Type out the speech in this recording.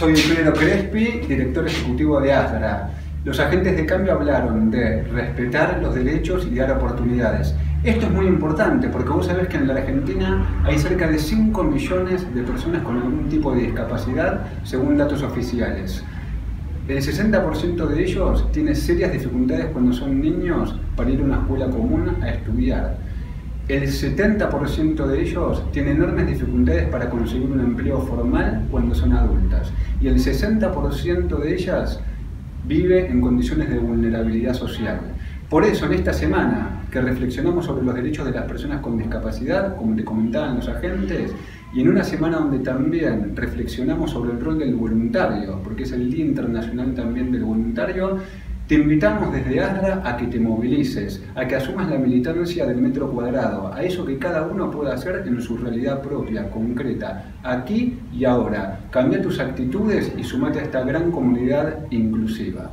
soy Pedro Crespi, director ejecutivo de ASDRA. Los agentes de cambio hablaron de respetar los derechos y dar oportunidades. Esto es muy importante porque vos sabés que en la Argentina hay cerca de 5 millones de personas con algún tipo de discapacidad, según datos oficiales. El 60% de ellos tiene serias dificultades cuando son niños para ir a una escuela común a estudiar. El 70% de ellos tiene enormes dificultades para conseguir un empleo formal cuando son adultas. Y el 60% de ellas vive en condiciones de vulnerabilidad social. Por eso, en esta semana que reflexionamos sobre los derechos de las personas con discapacidad, como te comentaban los agentes, y en una semana donde también reflexionamos sobre el rol del voluntario, porque es el Día Internacional también del Voluntario, te invitamos desde ASDRA a que te movilices, a que asumas la militancia del metro cuadrado, a eso que cada uno pueda hacer en su realidad propia, concreta, aquí y ahora. Cambia tus actitudes y sumate a esta gran comunidad inclusiva.